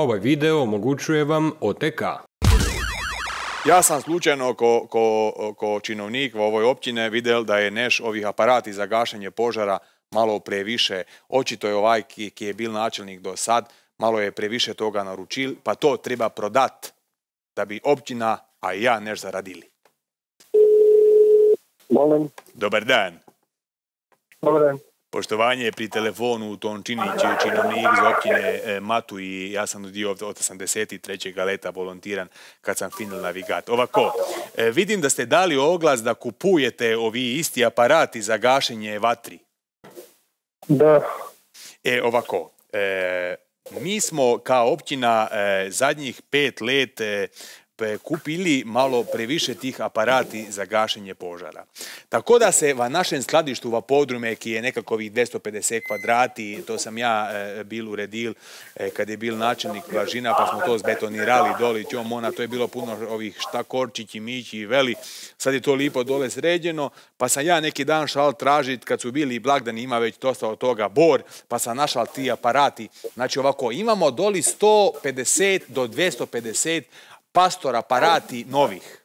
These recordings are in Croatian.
Ovaj video omogućuje vam OTK. Ja sam slučajno ko, ko, ko činovnik u ovoj općine vidjel da je neš ovih aparati za gašenje požara malo previše. Očito je ovaj ki, ki je bil načelnik do sad, malo je previše toga naručil, pa to treba prodat da bi općina, a i ja neš zaradili. Molim, Dobar dan. dobar dan. Poštovanje je pri telefonu Ton Činić, činovnik iz općine e, Matu i ja sam dio od 83. leta volontiran kad sam finil navigat. Ovako, e, vidim da ste dali oglas da kupujete ovi isti aparati za gašenje vatri. Da, E, ovako, e, mi smo kao općina e, zadnjih pet let e, kupili malo previše tih aparati za gašenje požara. Tako da se va našem skladištu va podrume, ki je nekako ovih 250 kvadrati, to sam ja e, bil uredil e, kad je bil načelnik Blažina, pa smo to zbetonirali doli, ćom ona, to je bilo puno ovih štakorčići, mići, veli, sad je to lipo dole sređeno, pa sam ja neki dan šal tražit, kad su bili blagdani, ima već dosta od toga bor, pa sam našal ti aparati. Znači ovako, imamo doli 150 do 250 pastor aparati novih.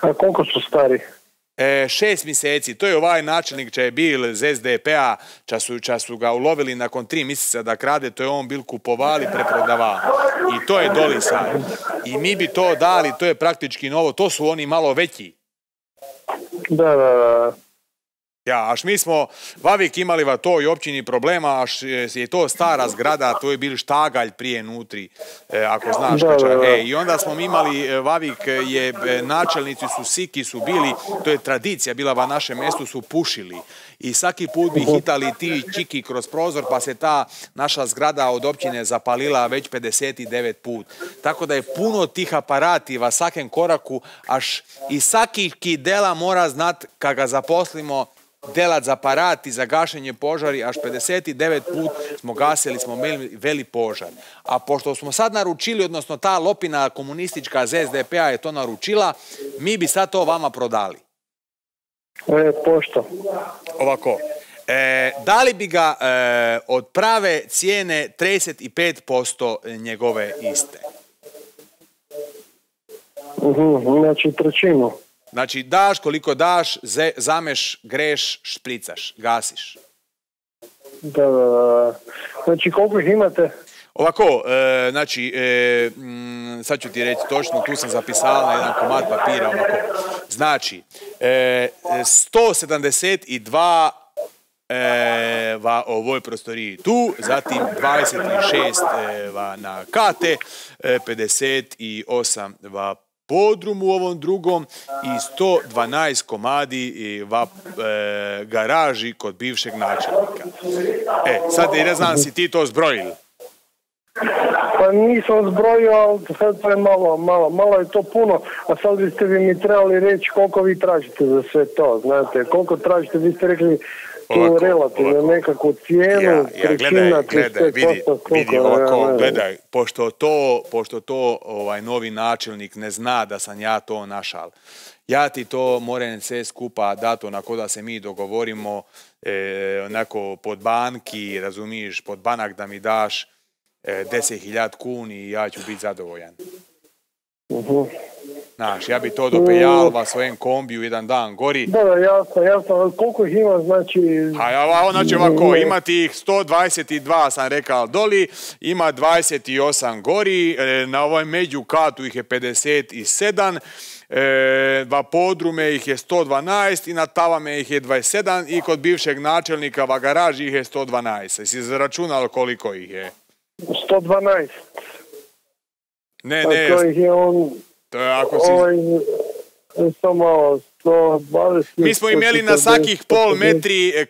a koliko su stari? E, šest mjeseci, to je ovaj načelnik če je bil iz SDP-a, ča su, ča su ga ulovili nakon tri mjeseca da krade, to je on bil kupovali, preprodavali. I to je doli sad. I mi bi to dali, to je praktički novo, to su oni malo veći. Da, da, da. Ja, aš mi smo vavijek imali va toj općini problema, aš je to stara zgrada, to je bil štagalj prije nutri, e, ako znaš Da, kača. E, I onda smo mi imali, e, vavik je, e, načelnici su siki su bili, to je tradicija bila va našem mjestu, su pušili. I svaki put bi hitali ti čiki kroz prozor, pa se ta naša zgrada od općine zapalila već 59 put. Tako da je puno tih aparati va svakem koraku, až i svaki ki dela mora znat kad ga zaposlimo, delat za aparati za gašenje požari, až 59 put smo gasili, smo imeli veli požar. A pošto smo sad naručili, odnosno ta lopina komunistička z SDP-a je to naručila, mi bi sad to vama prodali. E, pošto? Ovako, e, dali bi ga e, od prave cijene 35% njegove iste. Mhm, znači trećinu. Znači, daš koliko daš, ze- zameš, greš, špricaš, gasiš. Da, da, da. Znači koliko ih imate? Ovako, e, znači, e, mm, sad ću ti reći točno, tu sam zapisala na jedan komad papira, ovako. Znači, e, 172 e, va ovoj prostoriji tu, zatim 26 e, va na kate, e, 58 va podrum u ovom drugom i 112 komadi i va e, garaži kod bivšeg načelnika. E, sad ne znam si ti to zbrojili. Pa nisam zbrojio, ali sad to je malo, malo, malo je to puno, a sad biste vi mi trebali reći koliko vi tražite za sve to, znate, koliko tražite, vi ste rekli tu relativno nekakvu cijenu, Ja, ja, gledaj, gledaj, 35%, vidi, vidi ja ovako, znam. gledaj, pošto to, pošto to ovaj novi načelnik ne zna da sam ja to našal. Ja ti to moram sve skupa dati onako da se mi dogovorimo e, onako pod banki, razumiješ, pod banak da mi daš 10.000 kun i ja ću biti zadovoljan. Mhm. Znaš, ja bi to dopejal va svojem kombiju jedan dan gori. Da, jasno, jasno, ali koliko ih ima, znači... A ja, znači ovako, ima tih 122 sam rekao doli, ima 28 gori, e, na ovoj među katu ih je 57, e, podrume ih je 112 i na tavame ih je 27 i kod bivšeg načelnika va garaži ih je 112. Jesi zaračunalo koliko ih je? 112, Ne, a ne, to ih je on, to je ako si... ovaj, samo 120... Mi smo imeli na 140, svakih pol 150. metri e,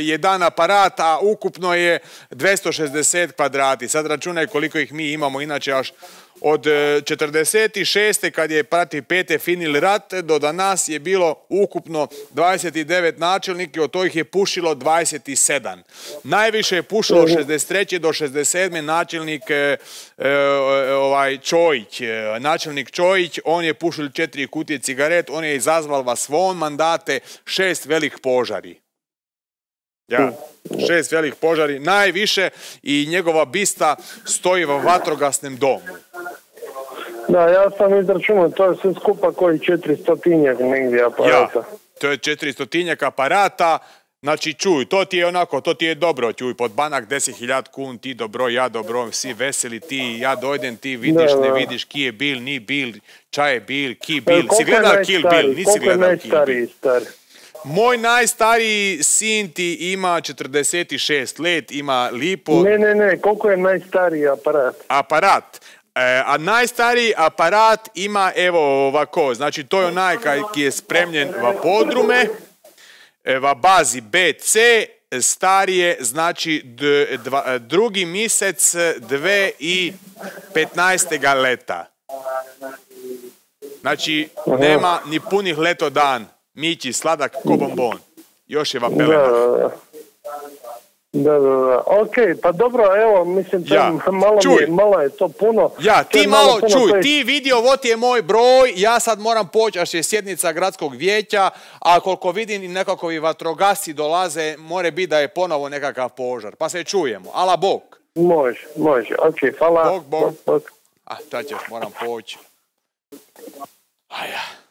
jedan aparat, a ukupno je 260 kvadrati. Sad računaj koliko ih mi imamo, inače až od e, 46. kad je prati pete finil rat do danas je bilo ukupno 29 načelnika, od tojih je pušilo 27. Najviše je pušilo od 63. do 67. načelnik e, e, ovaj Čojić, e, načelnik Čojić, on je pušil četiri kutije cigaret, on je izazval vas svon mandate šest velik požari. Ja, šest velikih požari, najviše i njegova bista stoji u vatrogasnem domu. Da, ja sam izračunao, to je sve skupa koji 400 tinjak negdje Ja, aparata. to je 400 aparata, znači čuj, to ti je onako, to ti je dobro, čuj, pod banak 10.000 kun, ti dobro, ja dobro, svi veseli, ti, ja dojdem, ti vidiš, Da, ne vidiš, ki je bil, ni bil, čaj je bil, ki E, bil, si koliko je gledal Kill Bill, najstariji? nisi gledal Kill Bill. Moj najstariji sin ti ima 46 let, ima lipo Ne, ne, ne, koliko je najstariji aparat? aparat. E, a najstariji aparat ima evo ovako, znači to je onaj kaj, ki je spremljen v podrume, e, v bazi BC, starije znači d, dva, drugi mjesec dve i 15. leta. Znači nema ni punih leto dan, mići sladak ko bombon. Još je va pelena. Da, da. Da, da, da. Ok, pa dobro, evo, mislim, to je Ja, malo, mi malo je to puno. Ja, To ti malo, puno, to čuj, ti vidio, ovo ti je moj broj, ja sad moram poći, až je sjednica gradskog vijeća, a koliko vidim i nekakvi vatrogasci dolaze, more biti da je ponovo nekakav požar, pa se čujemo. Ala Bog. Može, može, ok, hvala. Bog, bog. bog. A, šta ćeš, moram poći. A ja.